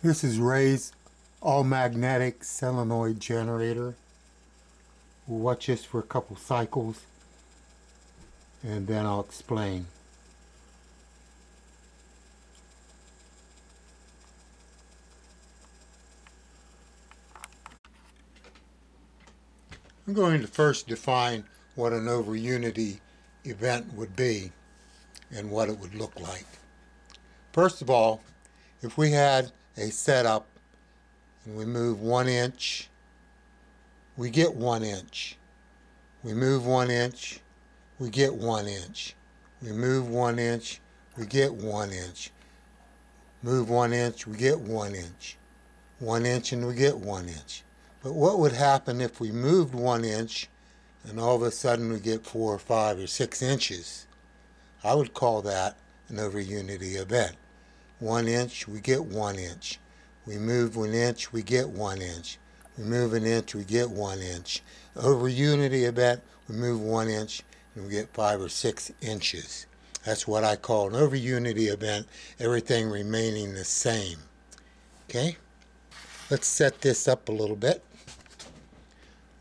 This is Ray's all-magnetic solenoid generator. We'll watch this for a couple cycles and then I'll explain. I'm going to first define what an over unity event would be and what it would look like. First of all, if we had a setup and we move one inch, we get one inch. We move one inch, we get one inch. We move one inch, we get one inch. Move one inch, we get one inch. One inch and we get one inch. But what would happen if we moved one inch and all of a sudden we get four or five or six inches? I would call that an over unity event. One inch, we get one inch. We move one inch, we get one inch. We move an inch, we get one inch. Over unity event, we move one inch and we get five or six inches. That's what I call an over unity event, everything remaining the same. Okay? Let's set this up a little bit.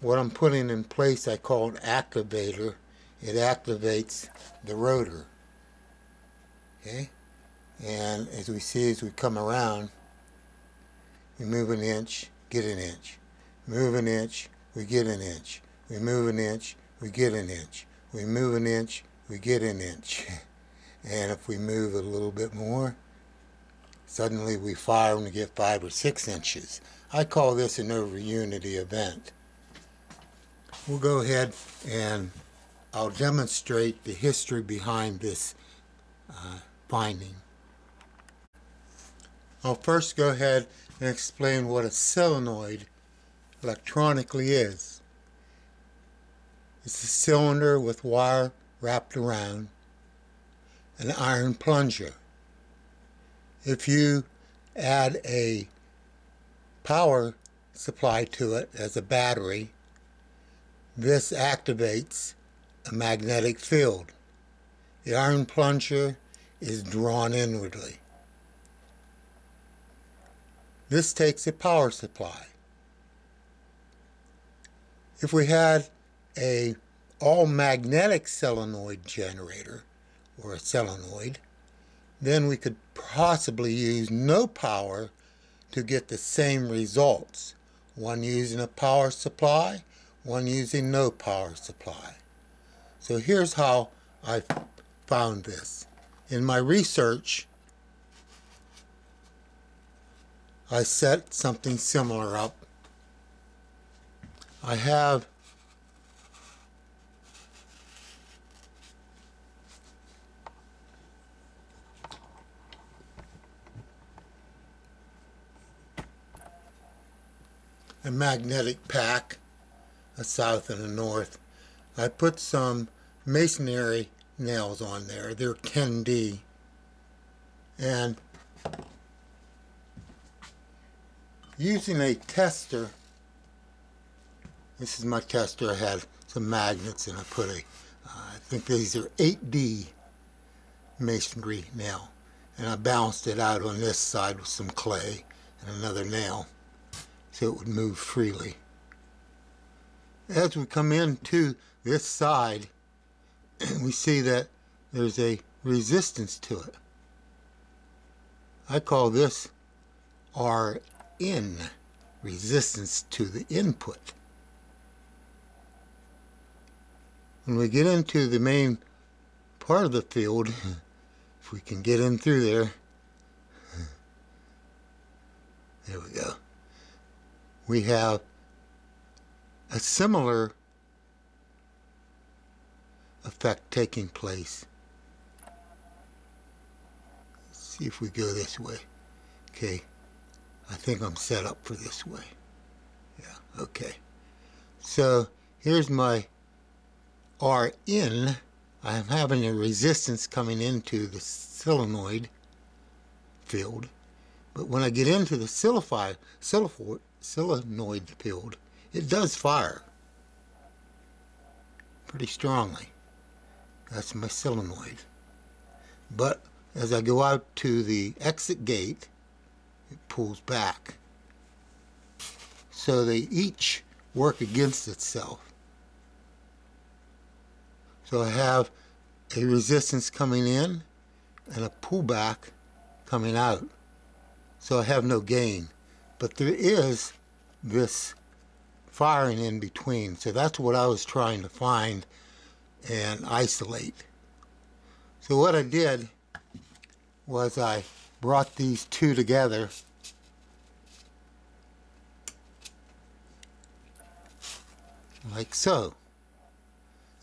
What I'm putting in place I call an activator. It activates the rotor. Okay? And as we see as we come around, we move an inch, get an inch. Move an inch, we get an inch. We move an inch, we get an inch. We move an inch, we get an inch. And if we move a little bit more, suddenly we fire and we get five or six inches. I call this an over unity event. We'll go ahead and I'll demonstrate the history behind this uh, finding. I'll first go ahead and explain what a solenoid electronically is. It's a cylinder with wire wrapped around an iron plunger. If you add a power supply to it as a battery, this activates a magnetic field. The iron plunger is drawn inwardly. This takes a power supply. If we had a all magnetic solenoid generator or a solenoid, then we could possibly use no power to get the same results. One using a power supply, one using no power supply. So here's how I found this. In my research, I set something similar up. I have a magnetic pack, a south and a north. I put some masonry nails on there. They're 10D. And using a tester, this is my tester, I had some magnets and I put a, uh, I think these are 8D masonry nail. And I balanced it out on this side with some clay and another nail so it would move freely. As we come into this side, we see that there's a resistance to it. I call this Rn, resistance to the input. When we get into the main part of the field, if we can get in through there, there we go, we have a similar effect taking place. Let's see if we go this way. Okay, I think I'm set up for this way. Yeah, okay. So here's my Rn. I'm having a resistance coming into the solenoid field. But when I get into the solenoid field, it does fire pretty strongly. That's my solenoid. But as I go out to the exit gate, it pulls back. So they each work against itself. So I have a resistance coming in and a pullback coming out. So I have no gain. But there is this firing in between. So that's what I was trying to find and isolate. So what I did was I brought these two together like so.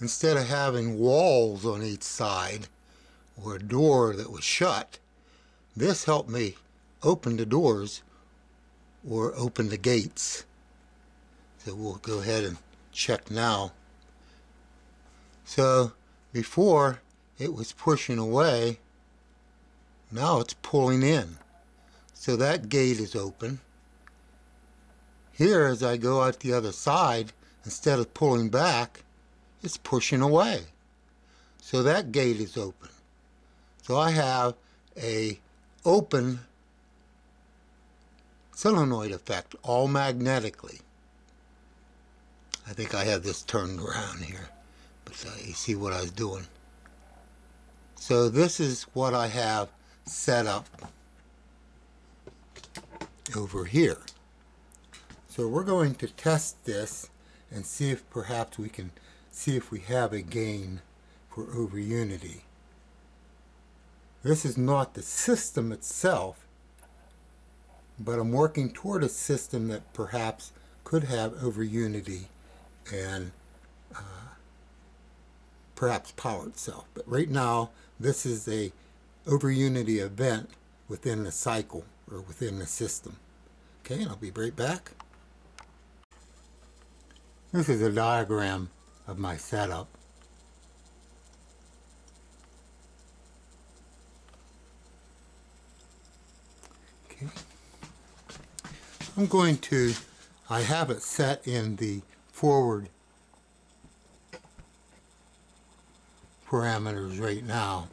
Instead of having walls on each side or a door that was shut, this helped me open the doors or open the gates. So we'll go ahead and check now. So before it was pushing away, now it's pulling in. So that gate is open. Here, as I go out the other side, instead of pulling back, it's pushing away. So that gate is open. So I have a open solenoid effect, all magnetically. I think I have this turned around here, but uh, you see what I was doing. So this is what I have set up over here. So we're going to test this and see if perhaps we can see if we have a gain for over unity. This is not the system itself, but I'm working toward a system that perhaps could have over unity and uh, perhaps power itself. But right now, this is a over unity event within the cycle or within the system. Okay, and I'll be right back. This is a diagram of my setup. Okay. I'm going to, I have it set in the forward parameters right now.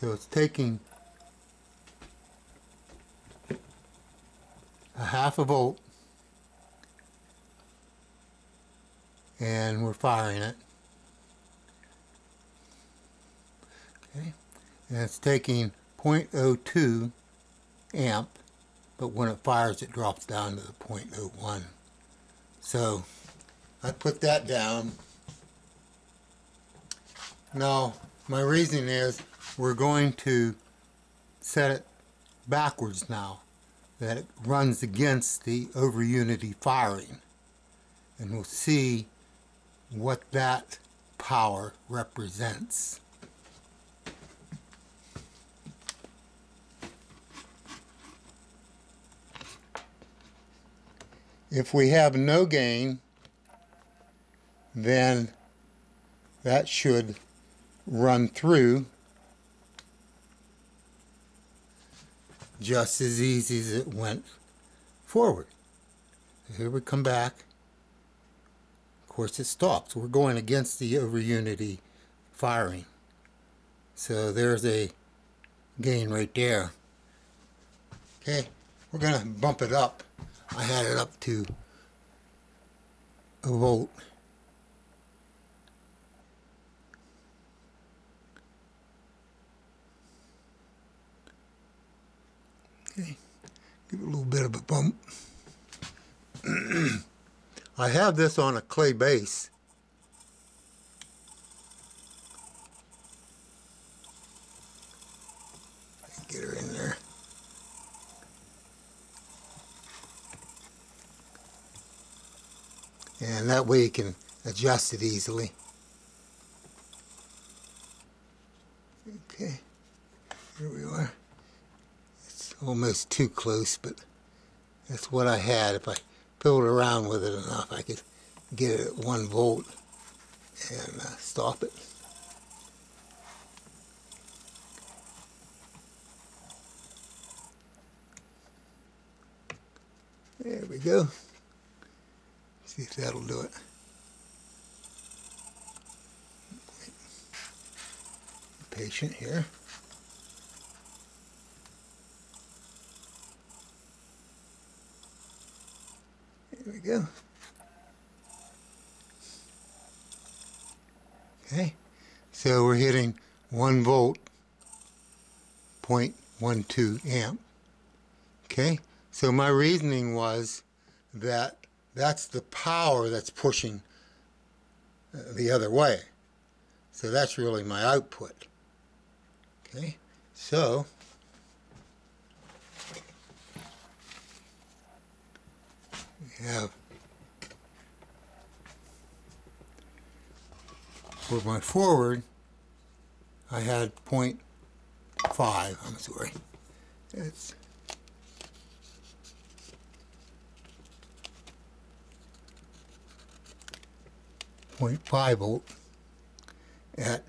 So it's taking a half a volt and we're firing it. Okay, and it's taking 0.02 amp, but when it fires it drops down to the 0.01. So I put that down. Now my reason is we're going to set it backwards now that it runs against the over unity firing and we'll see what that power represents. If we have no gain, then that should run through just as easy as it went forward. Here we come back Of course it stops. We're going against the over unity firing. So there's a gain right there. Okay, we're going to bump it up. I had it up to a volt. Okay, give it a little bit of a bump. I have this on a clay base. Get her in there. And that way you can adjust it easily. Okay, here we are. It's almost too close, but that's what I had. If I fiddled around with it enough, I could get it at one volt and uh, stop it. There we go. See if that'll do it. Patient here. We go. Okay, so we're hitting 1 volt, 0.12 amp. Okay, so my reasoning was that that's the power that's pushing uh, the other way. So that's really my output. Okay, so have for my forward, I had point 0.5, I'm sorry. It's point five volt at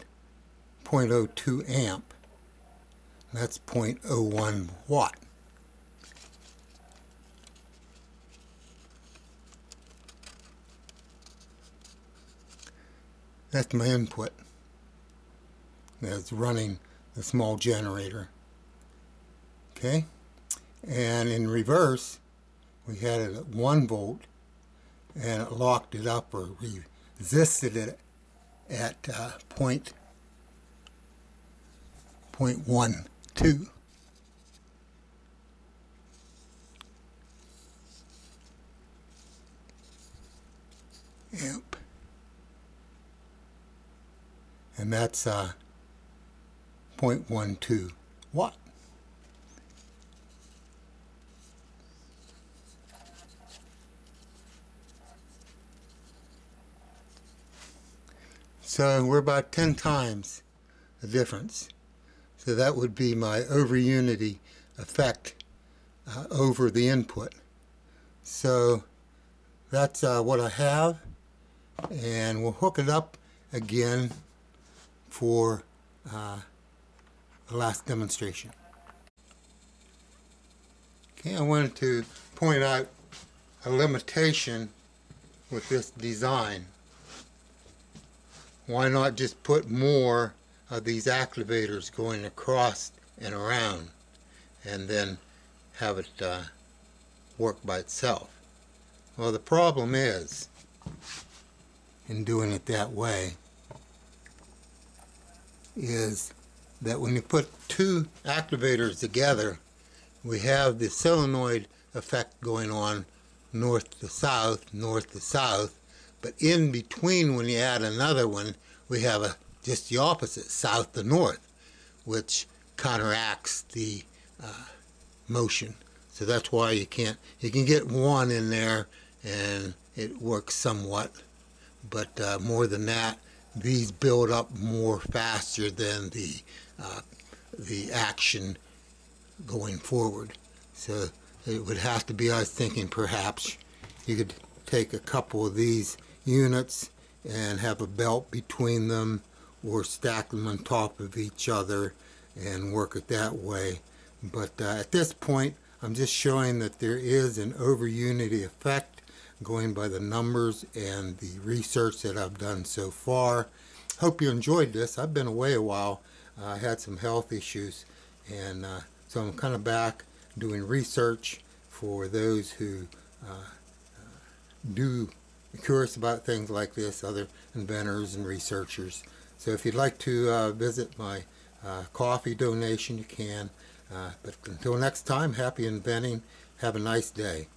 0.02 amp. That's 0.01 watt. That's my input. That's running the small generator. Okay? And in reverse, we had it at 1 volt and it locked it up or resisted it at uh, point, point one two. Amp. And that's uh, 0.12 watt. So we're about 10 times the difference. So that would be my over unity effect uh, over the input. So that's uh, what I have. And we'll hook it up again for uh, the last demonstration. Okay, I wanted to point out a limitation with this design why not just put more of these activators going across and around and then have it uh, work by itself. Well, the problem is, in doing it that way, is that when you put two activators together, we have the solenoid effect going on north to south, north to south, but in between, when you add another one, we have a just the opposite, south to north, which counteracts the uh, motion. So that's why you can't, you can get one in there and it works somewhat, but uh, more than that, these build up more faster than the uh, the action going forward. So it would have to be, I was thinking perhaps you could take a couple of these units and have a belt between them or stack them on top of each other and work it that way. But uh, at this point, I'm just showing that there is an over unity effect going by the numbers and the research that I've done so far. Hope you enjoyed this. I've been away a while. Uh, I had some health issues and uh, so I'm kind of back doing research for those who uh, do curious about things like this, other inventors and researchers. So if you'd like to uh, visit my uh, coffee donation, you can. Uh, but until next time, happy inventing. Have a nice day.